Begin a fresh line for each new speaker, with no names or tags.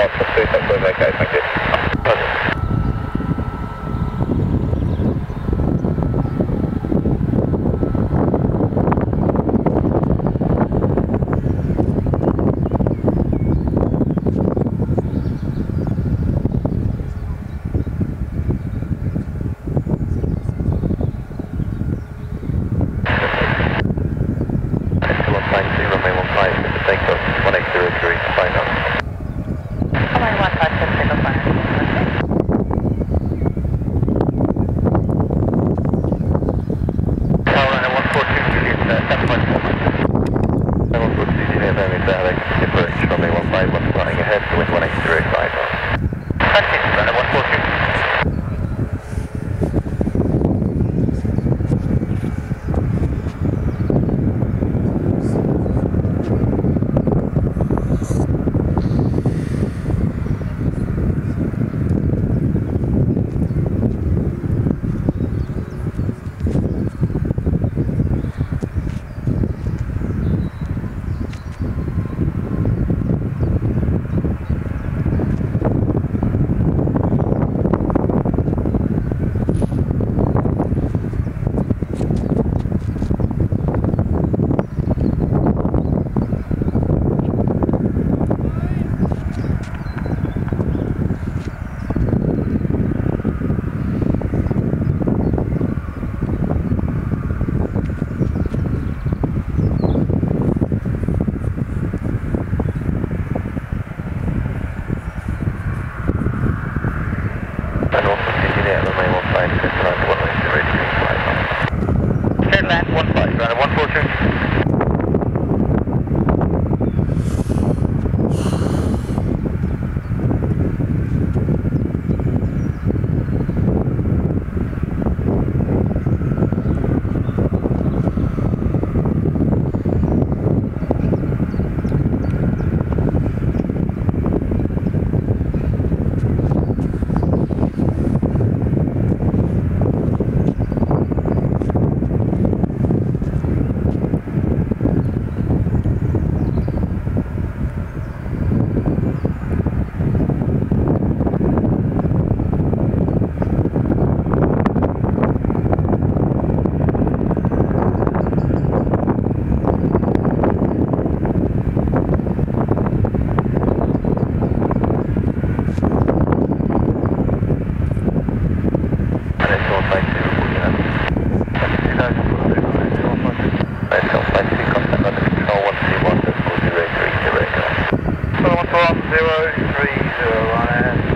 I'm going back, thank you.
Thank you, 15, 1803, final. what's running ahead, wind 183 advisor.
Zero three zero on air.